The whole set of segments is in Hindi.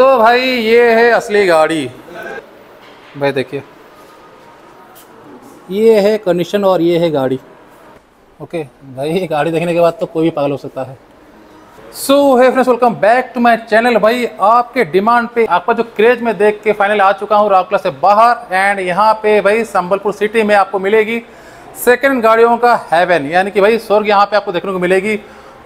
तो भाई ये है असली गाड़ी। भाई देखिए। ये है कंडीशन और ये है गाड़ी। ओके भाई गाड़ी देखने के बाद तो कोई भी पागल हो सकता है। So hi friends welcome back to my channel भाई, आपके डिमांड पे आपका जो क्रेज में देख के फाइनल आ चुका हूँ राउरकेला से बाहर। एंड यहाँ पे भाई, संबलपुर सिटी में आपको मिलेगी सेकेंड गाड़ियों का हेवन यानी कि भाई, स्वर्ग यहाँ पे आपको देखने को मिलेगी।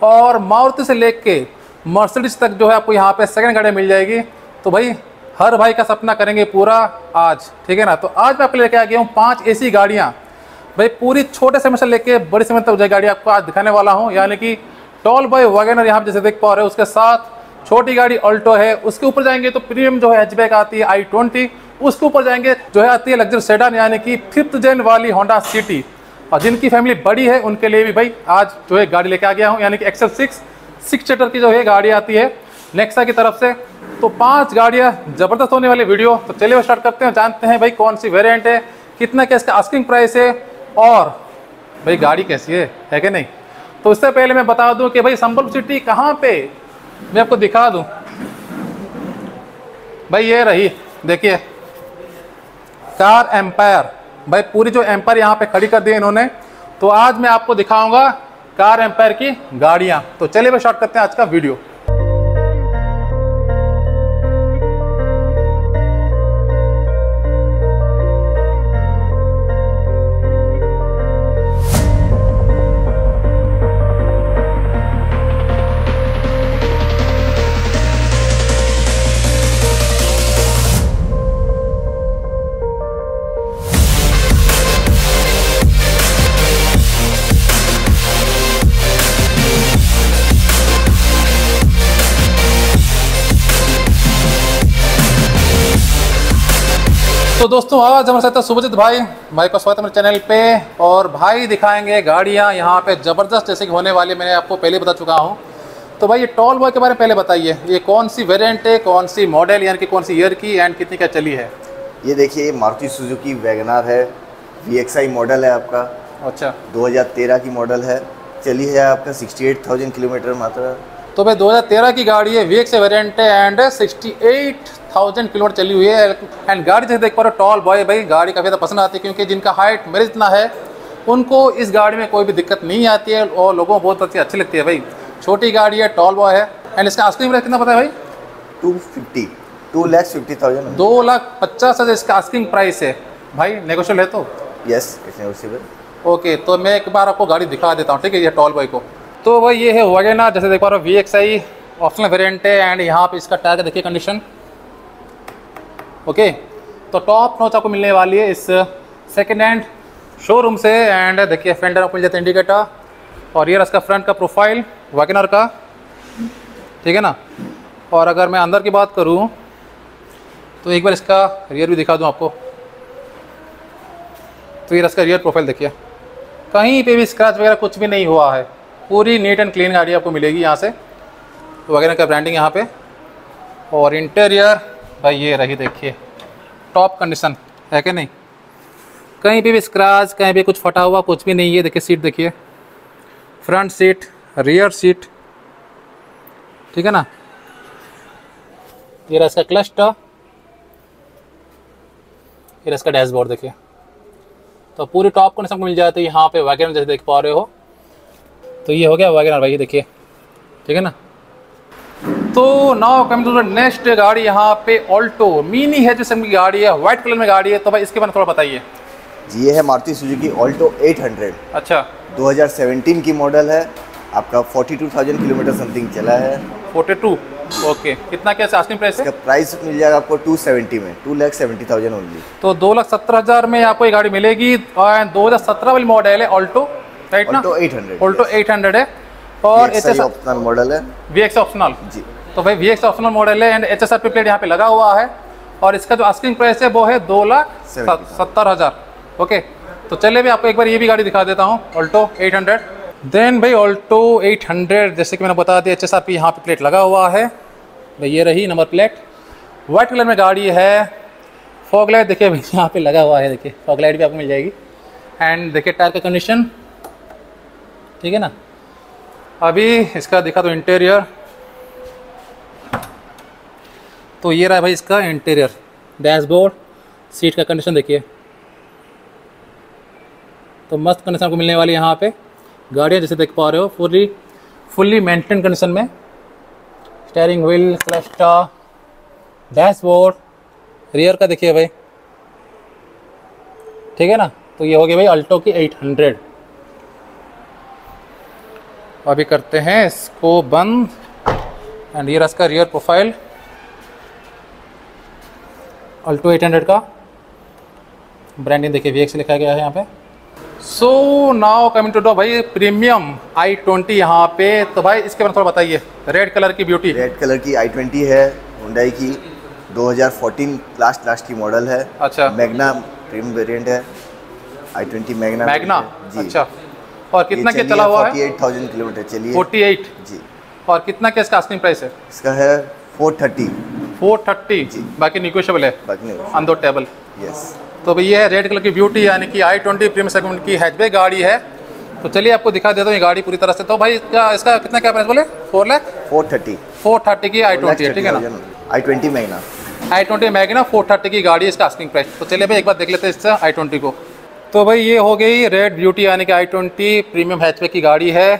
और मारुति से लेके मर्सिडीज तक जो है आपको यहाँ पे सेकंड गाड़ी मिल जाएगी। तो भाई, हर भाई का सपना करेंगे पूरा आज, ठीक है ना? तो आज मैं आपको लेके आ गया हूँ पाँच ऐसी गाड़ियाँ। भाई, पूरी छोटे समय से लेके बड़ी समय तक जो गाड़ी आपको आज दिखाने वाला हूँ। यानी कि टॉल बॉय वैगनर यहाँ पे जैसे देख पा रहे हो, उसके साथ छोटी गाड़ी ऑल्टो है। उसके ऊपर जाएँगे तो प्रीमियम जो है हैचबैक आती है आई ट्वेंटी उसके ऊपर जाएँगे जो है आती है लग्जरी सेडान यानी कि फिफ्थ जेन वाली होंडा सिटी और जिनकी फैमिली बड़ी है, उनके लिए भी भाई आज जो है गाड़ी लेके आ गया हूँ। यानी कि एक्सेल सिक्स सिक्स सीटर की जो है गाड़ी आती है नेक्सा की तरफ़ से। तो पाँच गाड़ियाँ ज़बरदस्त होने वाली वीडियो। तो चलिए स्टार्ट करते हैं, जानते हैं भाई कौन सी वेरिएंट है, कितना क्या इसका आस्किंग प्राइस है और भाई गाड़ी कैसी है है कि नहीं? तो इससे पहले मैं बता दूँ कि भाई संबल सिटी कहाँ पे? मैं आपको दिखा दूँ। भाई ये रही, देखिए। कार एम्पायर भाई पूरी जो एम्पायर यहाँ पे खड़ी कर दी इन्होंने। तो आज मैं आपको दिखाऊँगा कार एम्पायर की गाड़ियाँ। तो चलिए भाई शॉर्ट करते हैं आज का वीडियो। तो दोस्तों आज हमारे साथ सुभजित भाई। भाई का स्वागत है मेरे चैनल पे। और भाई दिखाएँगे गाड़ियाँ यहाँ पे ज़बरदस्त जैसे कि होने वाली मैंने आपको पहले बता चुका हूँ। तो भाई ये टॉल बॉय के बारे में पहले बताइए ये कौन सी वेरिएंट है कौन सी मॉडल यानी कि कौन सी ईयर की एंड कितनी क्या चली है? ये देखिए मारुति सुजुकी वैगनार है वी मॉडल है आपका। अच्छा। 2013 की मॉडल है चली है आपका 68,000 किलोमीटर मात्र। तो भाई 2013 की गाड़ी है वी एक्स वेरियंट है एंड 68,000 किलोमीटर चली हुई है। एंड गाड़ी जैसे देख पा रहे हो टॉल बॉय भाई। गाड़ी काफ़ी ज़्यादा पसंद आती है क्योंकि जिनका हाइट मेरे जितना है उनको इस गाड़ी में कोई भी दिक्कत नहीं आती है और लोगों को बहुत अच्छी अच्छी लगती है भाई। छोटी गाड़ी है टॉल बॉय है। एंड इसका आस्किंग प्राइस कितना पता है भाई? 250 टू लैक्स फिफ्टी थाउज़ेंड दो लाख पचास हज़ार इसका आस्किंग प्राइस है। भाई नेगोशियल है तो? यस इट्स नेगोशिएबल ओके तो मैं एक बार आपको गाड़ी दिखा देता हूँ ठीक है? ये टॉल बॉय को। तो भाई ये है वगैना जैसे देख पा रहे हो V X I optional variant है। एंड यहाँ पे इसका टायर का देखिए कंडीशन ओके तो टॉप नोच आपको मिलने वाली है इस सेकेंड हैंड शोरूम से एंड देखिए फेंडर आपको मिल जाता है इंडिकेटर और ये इसका फ्रंट का प्रोफ़ाइल वैगनर का। ठीक है ना? और अगर मैं अंदर की बात करूँ तो एक बार इसका रियर भी दिखा दूँ आपको। तो ये इसका रियर प्रोफ़ाइल देखिए। कहीं पे भी स्क्रैच वगैरह कुछ भी नहीं हुआ है। पूरी नीट एंड क्लीन गाड़ी आपको मिलेगी यहाँ से। वगैरह का ब्रांडिंग यहाँ पे। और इंटीरियर भाई, ये रही देखिए। टॉप कंडीशन है कि नहीं? कहीं पे भी स्क्रैच कहीं भी कुछ फटा हुआ, कुछ भी नहीं है देखिए सीट देखिए। फ्रंट सीट रियर सीट ठीक है ना? ये इसका क्लस्टर ये इसका डैशबोर्ड देखिए। तो पूरी टॉप कंडीशन को मिल जाती है यहाँ पे वैगनर जैसे देख पा रहे हो। तो ये हो गया वैगनर भाई देखिए। ठीक है ना? तो now coming to the next गाड़ी यहाँ पे ऑल्टो मिनी है जिसम की गाड़ी है व्हाइट कलर में गाड़ी है तो भाई इसके बारे में थोड़ा बताइए। जी ये है मारुति सुजुकी ऑल्टो 800 अच्छा। 2017 की मॉडल है आपका 42,000 किलोमीटर समथिंग चला है। 42 ओके कितना क्या आस्किंग प्राइस है? प्राइस मिल जाएगा आपको 270 में two lakh seventy thousand only तो दो लाख सत्रह हज़ार में आपको ये गाड़ी मिलेगी दो हज़ार सत्रह वाली मॉडल है ऑल्टो राइट ना? ऑल्टो 800 ऑल्टो एट हंड्रेड है। और ऑप्शनल मॉडल है। वी एक्स ऑप्शनल जी। तो भाई वी एक्स ऑप्शनल मॉडल है एंड एच एस प्लेट यहाँ पे लगा हुआ है। और इसका जो आस्किंग प्राइस है वो है दो लाख सत्तर हज़ार। ओके तो चलिए भी आपको एक बार ये भी गाड़ी दिखा देता हूँ। ऑल्टो 800 देन भाई ऑल्टो 800 जैसे कि मैंने बता दिया एच एस आर पी यहाँ पे प्लेट लगा हुआ है। भाई ये रही नंबर प्लेट वाइट कलर में गाड़ी है। फॉग लाइट देखिए भाई यहाँ पे लगा हुआ है देखिए। फॉग लाइट भी आपको मिल जाएगी। एंड देखिए टायर का कंडीशन ठीक है ना? अभी इसका दिखा तो इंटीरियर तो ये रहा भाई इसका इंटीरियर डैशबोर्ड सीट का कंडीशन देखिए। तो मस्त कंडीशन आपको मिलने वाली है यहाँ पे। गाड़ियाँ जैसे देख पा रहे हो फुली फुल्ली मेंटेन कंडीशन में। Steering wheel cluster dashboard rear का देखिए भाई। ठीक है ना? तो ये हो गया भाई अल्टो की 800 अभी करते हैं, इसको बंद। एंड ये इसका रियर प्रोफ़ाइल अल्टो 800 का। ब्रांडिंग देखिए वी लिखा गया है यहाँ पे। So now coming to dough भाई प्रीमियम आई ट्वेंटी यहाँ पे। तो भाई इसके बारे में थोड़ा बताइए। रेड कलर की ब्यूटी रेड कलर की आई ट्वेंटी है हुंडई की। 2014 लास्ट लास्ट की मॉडल है। अच्छा। मैगना प्रीमियम वेरिएंट है। आई ट्वेंटी मैग्ना मैग्ना जी। अच्छा। और कितना के चला हुआ है? 48,000 किलोमीटर चलिए। 48 जी। और कितना के इसका आस्किंग प्राइस है? इसका है 430 430 जी। बाकी निगोशियबल है? बाकी ऑन दो टेबल यस तो भाई ये है रेड कलर की ब्यूटी यानी कि आई ट्वेंटी प्रीमियम सेगमेंट की हैचबैक गाड़ी है। तो चलिए आपको दिखा देता हूँ ये गाड़ी पूरी तरह से। तो भाई क्या इसका कितना क्या प्राइस बोले? फोर लाख 430 फोर थर्टी की आई ट्वेंटी है ठीक है ना? I twenty Magna I twenty Magna four thirty की गाड़ी है इसका आस्किंग प्राइस तो चलिए भाई एक बार देख लेते हैं इससे आई ट्वेंटी को। तो भाई ये हो गई रेड ब्यूटी यानी कि आई ट्वेंटी प्रीमियम हैचबैक की गाड़ी है।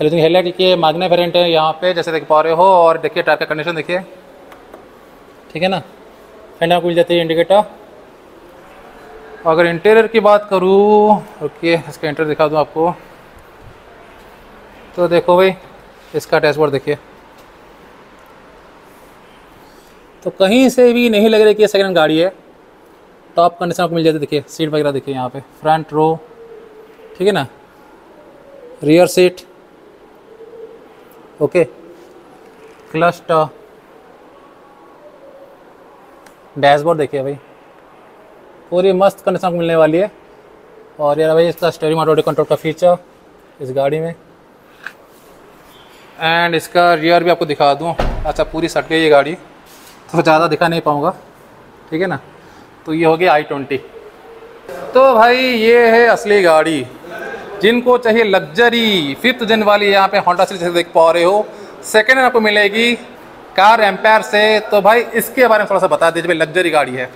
हेलोजिंग हेडलाइट देखिए मागने वेरिएंट है यहाँ पे, जैसे देख पा रहे हो, और देखिए टायर का कंडीशन देखिए। ठीक है ना? फेंडा खुल जाती है इंडिकेटर अगर इंटीरियर की बात करूँ, ओके, इसका इंटीरियर दिखा दूँ आपको। तो देखो भाई, इसका डैशबोर्ड देखिए। तो कहीं से भी नहीं लग रहा कि ये सेकंड गाड़ी है टॉप कंडीशन आपको मिल जाती है, देखिए सीट वगैरह देखिए यहाँ पे फ्रंट रो ठीक है ना? Rear seat okay cluster dashboard देखिए भाई। पूरी मस्त कंडीशन आपको मिलने वाली है। और यार भाई इसका स्टेरिंग ऑटो कंट्रोल का फीचर इस गाड़ी में। एंड इसका रियर भी आपको दिखा दूँ। अच्छा पूरी सट गई ये गाड़ी। तो ज़्यादा दिखा नहीं पाऊँगा। ठीक है ना? तो ये हो गया आई ट्वेंटी तो भाई ये है असली गाड़ी। जिनको चाहिए लग्जरी फिफ्थ जन वाली यहाँ पे होंडा सीरीज़ देख पा रहे हो। सेकेंड आपको मिलेगी कार एम्पायर से। तो भाई इसके बारे में थोड़ा सा बता दीजिए भाई लग्जरी गाड़ी है।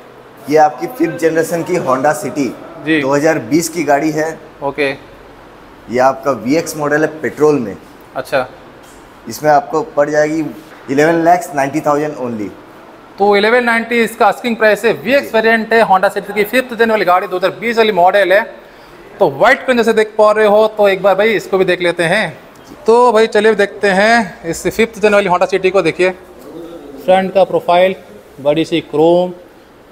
ये आपकी फिफ्थ जनरेशन की होंडा सिटी जी। 2020 की गाड़ी है। ओके। ये आपका वीएक्स मॉडल है पेट्रोल में। अच्छा। इसमें आपको पड़ जाएगी 11 लैक्स नाइन्टी थाउज़ेंड ओनली तो 1190 इसका आस्किंग प्राइस है। वी एक्स वेरियंट है होंडा सिटी की फिफ्थ जन वाली गाड़ी 2020 वाली मॉडल है। तो व्हाइट कलर जैसे देख पा रहे हो तो एक बार भाई इसको भी देख लेते हैं। तो भाई चलिए देखते हैं, इस फिफ्थ जन वाली होंडा सिटी को देखिए। फ्रंट का प्रोफ़ाइल बड़ी सी क्रोम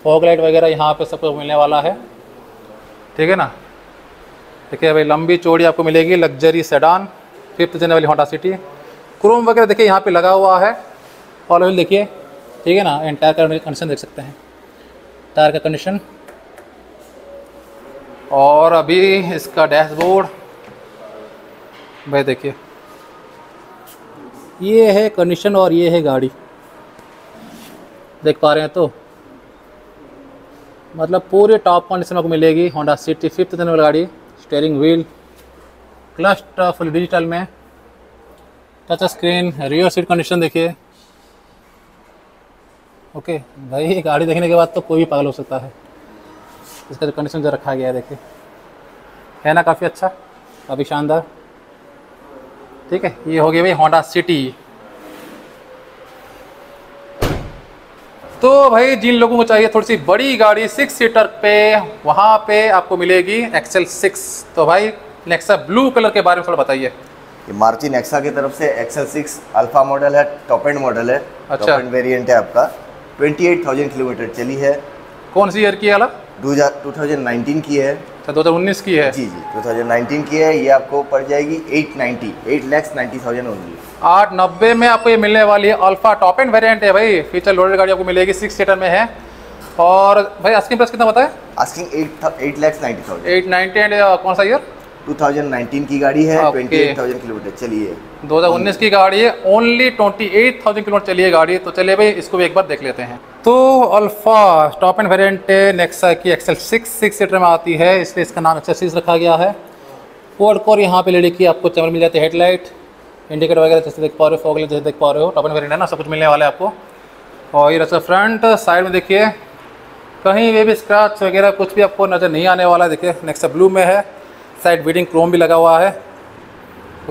फॉग लाइट वगैरह यहाँ पे सब कुछ मिलने वाला है। ठीक है ना? देखिए भाई, लंबी चौड़ी आपको मिलेगी लग्जरी सेडान फिफ्थ जन वाली होंडा सिटी क्रोम वगैरह देखिए, यहाँ पे लगा हुआ है। ऑल देखिए, ठीक है ना? एंड टायर का कंडीशन देख सकते हैं। टायर का कंडीशन और अभी इसका डैशबोर्ड, भाई देखिए। ये है कंडीशन और ये है गाड़ी। देख पा रहे हैं तो? मतलब पूरे टॉप कंडीशन आपको मिलेगी। होंडा सिटी फिफ्थ जनरल गाड़ी steering wheel clutch full digital में। Touch screen rear seat condition देखिए। ओके भाई, गाड़ी देखने के बाद तो कोई भी पागल हो सकता है। इसका जो कंडीशन जो रखा गया है देखिए। है ना काफ़ी अच्छा? काफ़ी शानदार। ठीक है ये हो गया भाई होंडा सिटी तो भाई जिन लोगों को चाहिए थोड़ी सी बड़ी गाड़ी सिक्स सीटर पे वहाँ पे आपको मिलेगी एक्सेल सिक्स तो भाई नेक्सा ब्लू कलर के बारे में थोड़ा बताइए। ये मारुति नेक्सा की तरफ़ से एक्सल सिक्स अल्फ़ा मॉडल है टॉप एंड मॉडल है। अच्छा। टॉप एंड वेरिएंट है आपका। 28,000 किलोमीटर चली है। कौन सी ईयर की है वाला? 2019 की है। अच्छा दो हज़ार उन्नीस की है? जी जी। 2019 की है ये आपको पड़ जाएगी 890 8 लैक्स नाइन्टी थाउज़ेंड ओनली आठ नब्बे में आपको ये मिलने वाली है अल्फ़ा टॉप एंड वेरिएंट है भाई। फीचर लोडेड गाड़ी आपको मिलेगी सिक्स सीटर में है। और भाई आस्किंग प्राइस कितना बताया? Asking eight eight lakhs ninety thousand eight ninety and कौन सा ईयर 2019 की गाड़ी है Okay. 28,000 किलोमीटर चली है 2019 की गाड़ी है ओनली 28,000 किलोमीटर चली है गाड़ी तो चलिए भाई इसको भी एक बार देख लेते हैं। तो alpha top and variant Nexa की एक्सेल सिक्स सिक्स सीटर में आती है इसलिए इसका नाम एक्सेल सिक्स रखा गया है। फोर्ड कोर यहाँ पे लेडी की आपको चमल मिल जाती है हेडलाइट इंडिकेटर वगैरह जैसे देख पा रहे हो फॉग जैसे देख पा रहे हो टॉप एंड वेरिएंट है ना सब कुछ मिलने वाला है आपको। और ये रहा फ्रंट साइड में देखिए कहीं वे भी स्क्रैच वगैरह कुछ भी आपको नज़र नहीं आने वाला है देखिए नेक्स्ट ब्लू में है। साइड बीडिंग क्रोम भी लगा हुआ है।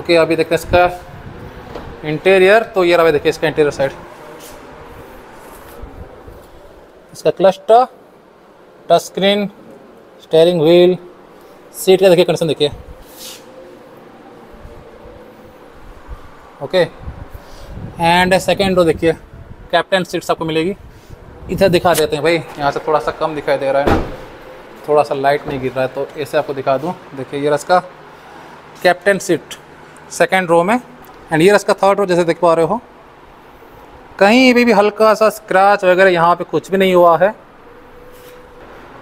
ओके, अभी देखते हैं इसका इंटीरियर तो ये रहा देखिए इसका इंटीरियर साइड इसका cluster touch screen steering wheel seat का देखिए कंडीशन देखिए। ओके एंड सेकेंड रो देखिए कैप्टन सीट्स आपको मिलेगी। इधर दिखा देते हैं भाई, यहाँ से थोड़ा सा कम दिखाई दे रहा है ना। थोड़ा सा लाइट नहीं गिर रहा है तो ऐसे आपको दिखा दूँ। देखिए, ये रस का कैप्टन सीट सेकेंड रो में। एंड ये रस का थर्ड रो जैसे देख पा रहे हो। कहीं भी भी हल्का सा स्क्रैच वगैरह यहाँ पे कुछ भी नहीं हुआ है।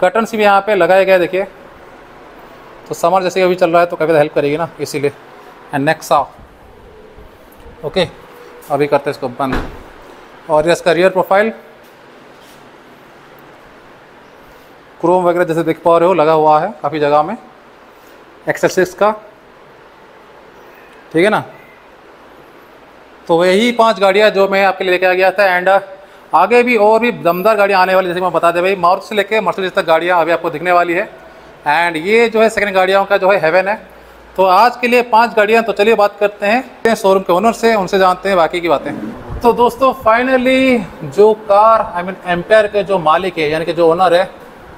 कर्टन्स भी यहाँ पे लगाए गए, देखिए। तो समर जैसे अभी चल रहा है तो कभी हेल्प करेगी ना, इसीलिए। एंड नेक्स्ट ऑफ़ ओके अभी करते हैं इसको बंद। और ये इसका रियर प्रोफ़ाइल क्रोम वगैरह जैसे देख पा रहे हो, लगा हुआ है काफ़ी जगह में। एक्सेल सिक्स का ठीक है ना? तो वही पाँच गाड़ियाँ जो मैं आपके लिए लेके आ गया था एंड आगे भी और भी दमदार गाड़ियाँ आने वाली, जैसे मैं बता दें भाई मारुति से लेके मर्सिडीज तक गाड़ियाँ अभी आपको दिखने वाली है। एंड ये जो है सेकंड गाड़ियों का जो है हेवन है। तो आज के लिए पाँच गाड़ियाँ तो चलिए बात करते हैं। शोरूम के ओनर से, उनसे जानते हैं बाकी की बातें। तो दोस्तों फाइनली जो कार आई मीन एम्पेयर के जो मालिक है, यानी कि जो ओनर है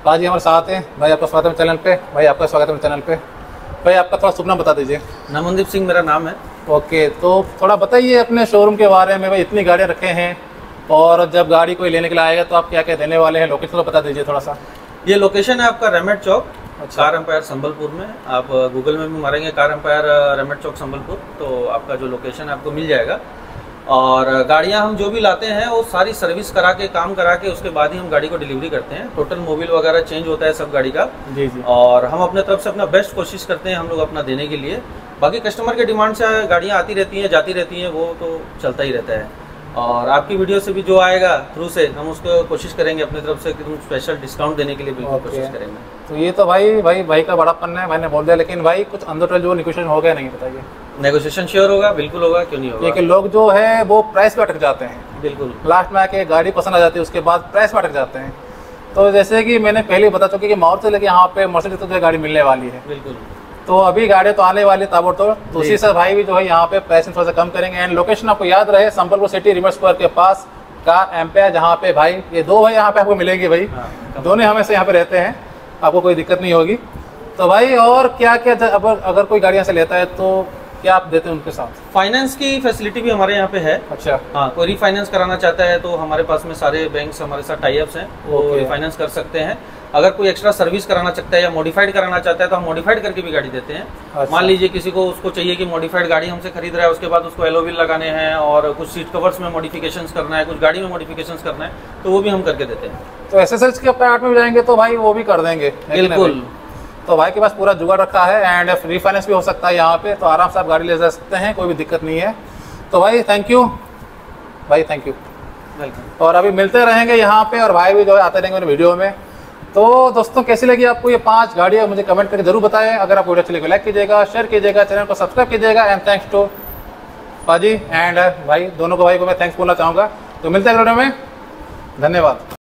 भाजी हमारे साथ हैं। भाई आपका स्वागत है चैनल पे। भाई आपका स्वागत है चैनल पे। भाई आपका थोड़ा सुपना बता दीजिए। नमनदीप सिंह मेरा नाम है। ओके तो थोड़ा बताइए अपने शोरूम के बारे में। भाई इतनी गाड़ियाँ रखे हैं और जब गाड़ी कोई लेने के लिए आएगा तो आप क्या क्या देने वाले हैं? लोकेशन तो बता दीजिए थोड़ा सा। ये लोकेशन है आपका रेमेड चौक अच्छा। कार एम्पायर संबलपुर में। आप गूगल में भी मारेंगे कार एम्पायर रेमेट चौक संबलपुर तो आपका जो लोकेशन है आपको मिल जाएगा। और गाड़ियाँ हम जो भी लाते हैं वो सारी सर्विस करा के काम करा के उसके बाद ही हम गाड़ी को डिलीवरी करते हैं। टोटल मोबिल वगैरह चेंज होता है सब गाड़ी का। जी जी। और हम अपने तरफ़ से अपना बेस्ट कोशिश करते हैं हम लोग अपना देने के लिए। बाकी कस्टमर के डिमांड से गाड़ियाँ आती रहती हैं जाती रहती हैं वो तो चलता ही रहता है। और आपकी वीडियो से भी जो आएगा थ्रू से हम उसको कोशिश करेंगे अपनी तरफ़ से कि तुम स्पेशल डिस्काउंट देने के लिए बिल्कुल कोशिश करेंगे। तो ये तो भाई भाई भाई का बड़ापन है मैंने बोल दिया लेकिन भाई कुछ अंदर जो निगोशिएशन हो गया नहीं बताइए। नेगोशिएशन श्योर होगा? बिल्कुल होगा क्यों नहीं होगा? लेकिन लोग जो है वो प्राइस पे अटक जाते हैं। बिल्कुल। लास्ट में आके गाड़ी पसंद आ जाती है उसके बाद प्राइस पे अटक जाते हैं। तो जैसे कि मैंने पहले ही बता चुकी कि माउथ से लेके यहाँ पे मर्सिडीज तक गाड़ी मिलने वाली है। बिल्कुल। तो अभी गाड़ी तो आने वाली ताबड़तोड़। तो उसी से भाई भी जो है यहाँ पे प्राइस थोड़ा सा कम करेंगे। एंड लोकेशन आपको याद रहे संबलपुर सिटी रिमर स्क्वायर के पास कार एम्पेयर जहाँ पे भाई ये दो भाई यहाँ पे आपको मिलेंगे भाई। हाँ, दोनों हमेशा यहाँ पे रहते हैं। आपको कोई दिक्कत नहीं होगी। तो भाई और क्या क्या अगर कोई गाड़ी यहाँ से लेता है तो क्या आप देते हैं उनके साथ? फाइनेंस की फैसिलिटी भी हमारे यहाँ पे है। अच्छा। हाँ कोई रिफाइनेंस कराना चाहता है तो हमारे पास में सारे बैंक्स हमारे साथ टाइप्स हैं वो रिफाइनेंस कर सकते हैं। अगर कोई एक्स्ट्रा सर्विस कराना चाहता है या मॉडिफाइड कराना चाहता है तो हम मॉडिफाइड करके भी गाड़ी देते हैं। अच्छा। मान लीजिए किसी को उसको चाहिए कि मॉडिफाइड गाड़ी हमसे खरीद रहा है उसके बाद उसको एलोविल लगाने हैं और कुछ सीट कवर्स में मॉडिफिकेशन करना है कुछ गाड़ी में मॉडिफिकेशन करना है तो वो भी हम करके देते हैं। तो एस के पार्ट में जाएँगे तो भाई वो भी कर देंगे कि बिल्कुल? तो भाई के पास पूरा जुगाड़ रखा है एंड रिफाइनेंस भी हो सकता है यहाँ पे तो आराम से आप गाड़ी ले जा सकते हैं कोई भी दिक्कत नहीं है। तो भाई थैंक यू भाई थैंक यू वेलकम और अभी मिलते रहेंगे यहाँ पे और भाई भी जो है आते रहेंगे मेरे वीडियो में। तो दोस्तों कैसी लगी आपको ये पाँच गाड़ियाँ? मुझे कमेंट करके ज़रूर बताएँ। अगर आपको वीडियो अच्छी लगी लाइक कीजिएगा शेयर कीजिएगा चैनल को सब्सक्राइब कीजिएगा and thanks to paaji and भाई दोनों को भाई को मैं थैंक्स बोलना चाहूँगा। तो मिलते हैं वीडियो में। धन्यवाद।